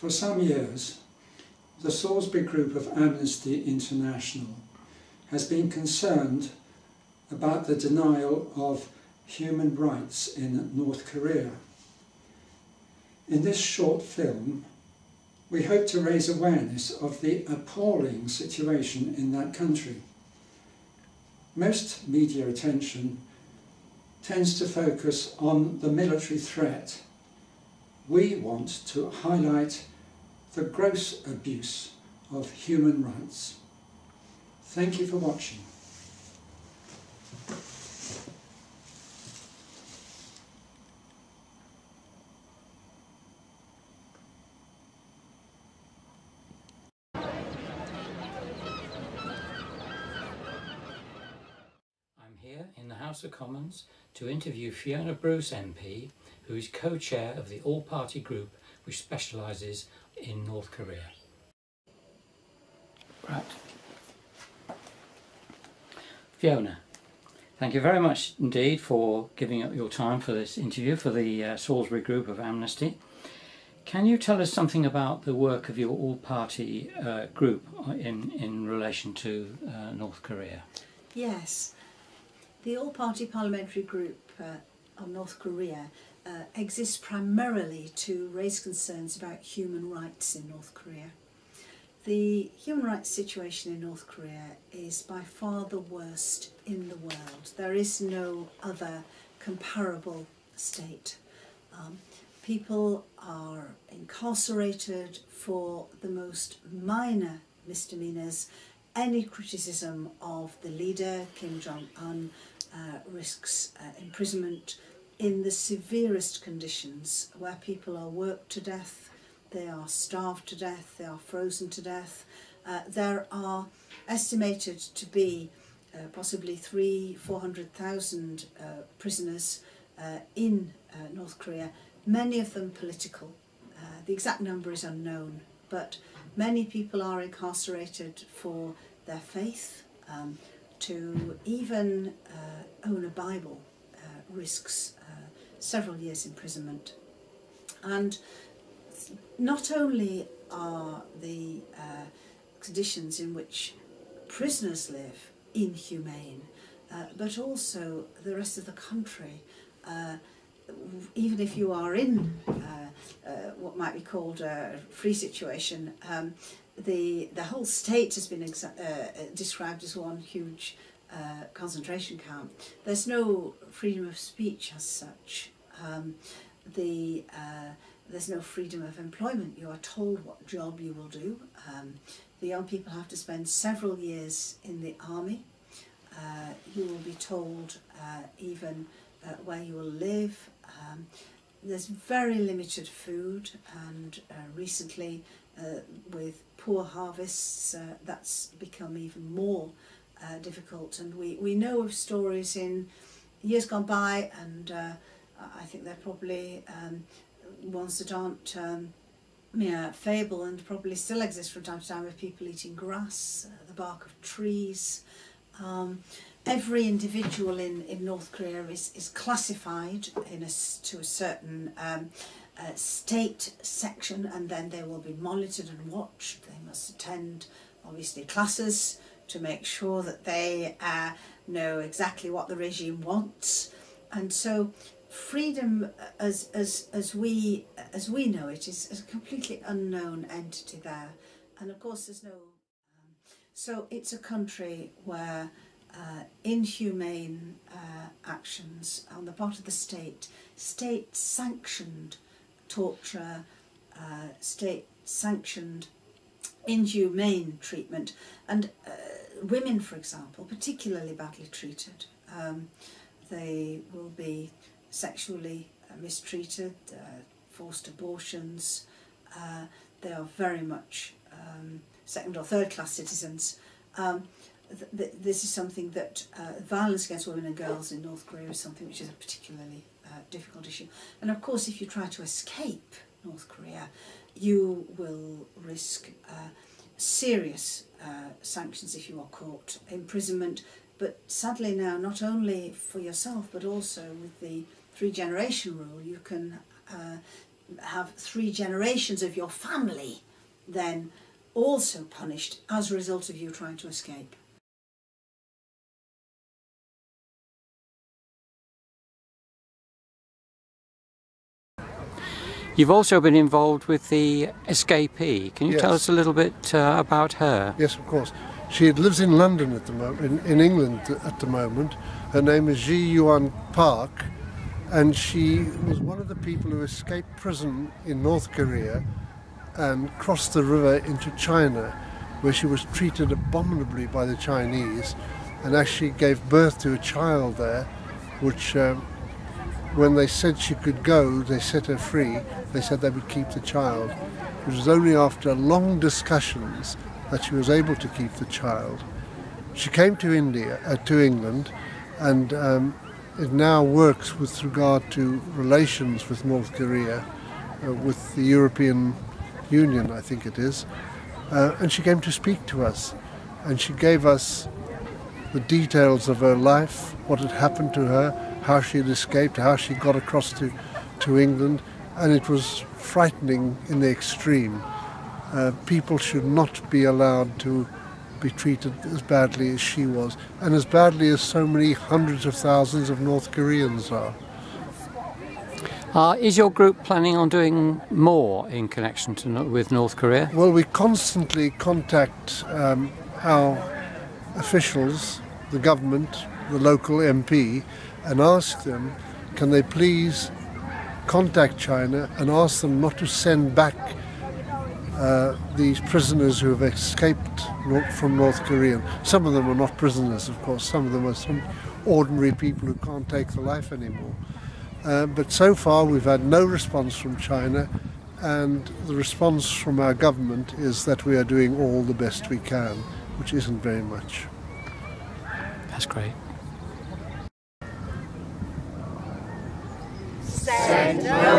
For some years, the Salisbury group of Amnesty International has been concerned about the denial of human rights in North Korea. In this short film, we hope to raise awareness of the appalling situation in that country. Most media attention tends to focus on the military threat. We want to highlight the gross abuse of human rights. Thank you for watching. I'm here in the House of Commons to interview Fiona Bruce MP, who is co-chair of the all-party group which specialises in North Korea. Right. Fiona, thank you very much indeed for giving up your time for this interview for the uh, Salisbury group of Amnesty. Can you tell us something about the work of your all-party uh, group in, in relation to uh, North Korea? Yes, the All Party Parliamentary Group uh, on North Korea uh, exists primarily to raise concerns about human rights in North Korea. The human rights situation in North Korea is by far the worst in the world. There is no other comparable state. Um, people are incarcerated for the most minor misdemeanours any criticism of the leader, Kim Jong un, uh, risks uh, imprisonment in the severest conditions where people are worked to death, they are starved to death, they are frozen to death. Uh, there are estimated to be uh, possibly three, four hundred thousand uh, prisoners uh, in uh, North Korea, many of them political. Uh, the exact number is unknown, but many people are incarcerated for their faith, um, to even own a Bible risks several years imprisonment. And not only are the uh, conditions in which prisoners live inhumane, uh, but also the rest of the country. Uh, even if you are in uh, uh, what might be called a free situation, um, the the whole state has been uh, described as one huge uh, concentration camp. There's no freedom of speech as such. Um, the uh, there's no freedom of employment. You are told what job you will do. Um, the young people have to spend several years in the army. Uh, you will be told uh, even uh, where you will live. Um, there's very limited food, and uh, recently, uh, with poor harvests, that's become even more uh, difficult. And we, we know of stories in years gone by, and uh, I think they're probably um, ones that aren't um, mere fable and probably still exist from time to time of people eating grass, uh, the bark of trees. Um, every individual in, in North Korea is, is classified in a, to a certain um, uh, state section and then they will be monitored and watched. They must attend, obviously, classes to make sure that they uh, know exactly what the regime wants. And so freedom as, as, as, we, as we know it is, is a completely unknown entity there. And of course there's no... Um, so it's a country where uh, inhumane uh, actions on the part of the state, state sanctioned torture, uh, state sanctioned inhumane treatment, and uh, women, for example, particularly badly treated. Um, they will be sexually uh, mistreated, uh, forced abortions. Uh, they are very much um, second or third class citizens. Um, th- th- this is something that uh, violence against women and girls in North Korea is something which is a particularly uh, difficult issue. And of course, if you try to escape North Korea, you will risk uh, serious uh, sanctions if you are caught, imprisonment. But sadly, now, not only for yourself, but also with the three generation rule, you can uh, have three generations of your family then also punished as a result of you trying to escape. You've also been involved with the escapee. Can you Yes. tell us a little bit uh, about her? Yes, of course. She lives in London at the moment, in, in England at the moment. Her name is Jihyun Park, and she was one of the people who escaped prison in North Korea and crossed the river into China, where she was treated abominably by the Chinese, and actually gave birth to a child there, which. Um, when they said she could go, they set her free. They said they would keep the child. It was only after long discussions that she was able to keep the child. She came to India, uh, to England, and um, it now works with regard to relations with North Korea, uh, with the European Union, I think it is. Uh, and she came to speak to us, and she gave us the details of her life, what had happened to her, how she had escaped, how she got across to, to England, and it was frightening in the extreme. Uh, people should not be allowed to be treated as badly as she was, and as badly as so many hundreds of thousands of North Koreans are. Uh, is your group planning on doing more in connection to, with North Korea? Well, we constantly contact um, our officials, the government, the local MP, and ask them, can they please contact China and ask them not to send back uh, these prisoners who have escaped from North Korea. Some of them are not prisoners, of course. Some of them are some ordinary people who can't take the life anymore. Uh, but so far, we've had no response from China, and the response from our government is that we are doing all the best we can, which isn't very much. That's great. Send her